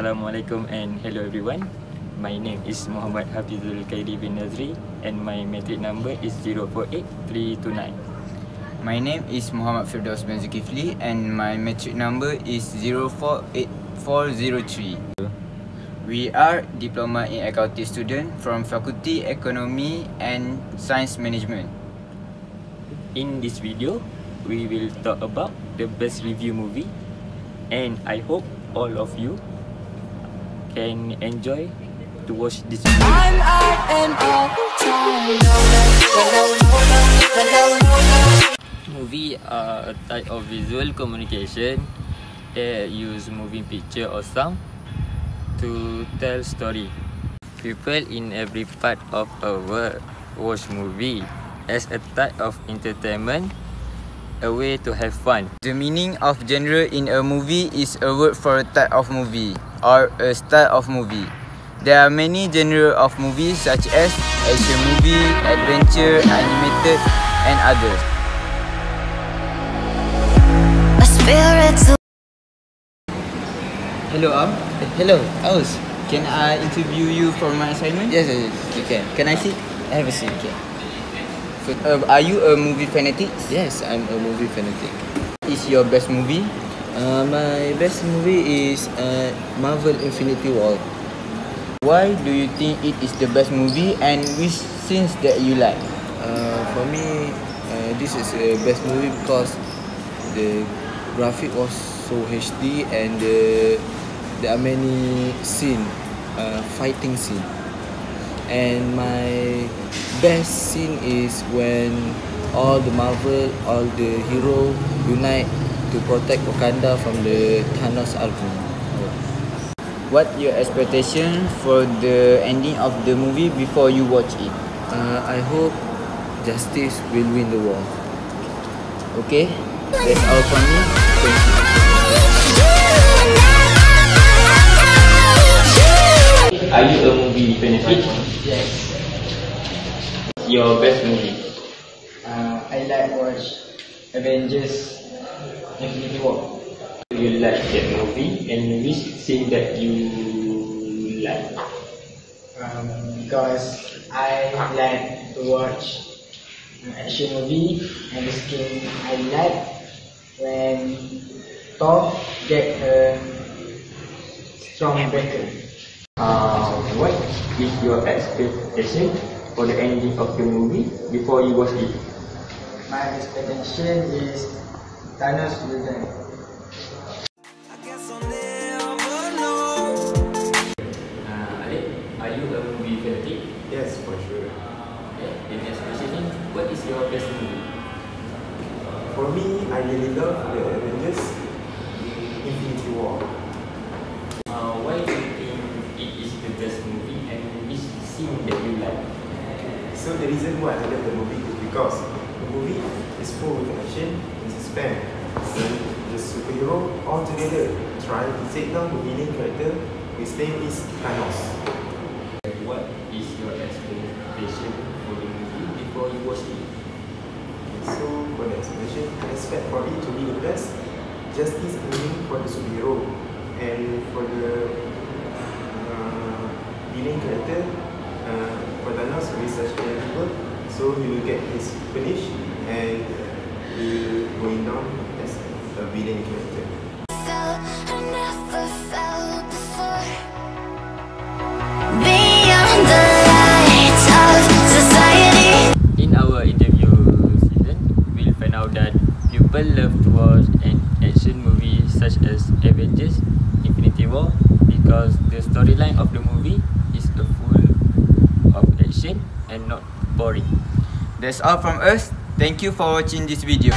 Assalamualaikum and hello everyone. My name is Muhammad Hafizul Khairi bin Nazri and my metric number is 048329. My name is Muhammad Firdaus bin Zulkifli and my metric number is 048403. We are diploma in accounting student from Faculty Economy and Science Management. In this video, we will talk about the best review movie and I hope all of you can enjoy to watch this video. I'm out and all time. Movie are uh, a type of visual communication that use moving picture or sound to tell story. People in every part of a world watch movie as a type of entertainment, a way to have fun. The meaning of genre in a movie is a word for a type of movie or a style of movie. There are many genres of movies such as action movie, adventure, animated and others. Hello Am. Hello, Aus. Can I interview you for my assignment? Yes, yes, yes, you can. Can I sit? Have a seat. Okay. Uh, are you a movie fanatic? Yes, I'm a movie fanatic. Is your best movie? Uh, my best movie is uh, Marvel Infinity War. Why do you think it is the best movie and which scenes that you like? Uh, for me, uh, this is a best movie because the graphic was so HD and the, there are many scene, uh, fighting scene. And my best scene is when all the Marvel, all the hero unite to protect Wakanda from the Thanos army. What your expectation for the ending of the movie before you watch it? Uh, I hope justice will win the war. Okay? That's all from me. Thank you. Are you a movie fanatic? Yes. Your best movie? Uh, I like watch Avengers Infinity War. You like that movie and which scene that you like? Um, because I like to watch an action movie and the skin I like when Thor get a strong breaker. Uh, what is your expectation for the ending of the movie before you watch it? My expectation is Thanos will die. Uh, Alec, are you a movie fanatic? Yes, for sure. Okay. And especially, what is your best movie? For me, I really love the Avengers Infinity War. Uh, why do you think it is the best movie and which scene that you like? So the reason why I love the movie is because the movie is full with action and suspense. The superhero all together trying to take down the villain character whose name is Thanos. What is your expectation for the movie before you watch it? So for the explanation, I expect for it to be the best justice winning for the superhero and for the uh, villain character uh, for Thanos will be such terrible so he will get his finish and he will going down as a villain character. felt I never felt before. Beyond the lights of society. In our interview season, we'll find out that people love to watch an action movie such as Avengers Infinity War because the storyline of the movie is a full of action and not boring. That's all from us. Thank you for watching this video.